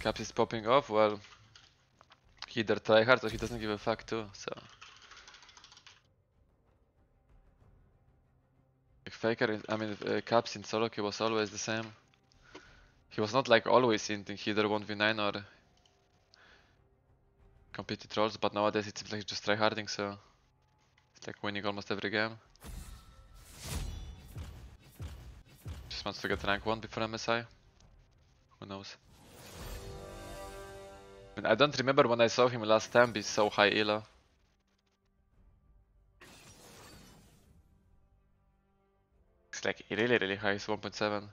Caps is popping off, well, he either tryhards or he doesn't give a fuck too, so. Like Faker, I mean, uh, Caps in solo queue was always the same. He was not like always in he either 1v9 or competed trolls, but nowadays it seems like he's just tryharding, so it's like winning almost every game. Just wants to get rank 1 before MSI. Knows? I, I don't remember when I saw him last time be so high elo. It's like really really high, it's 1.7.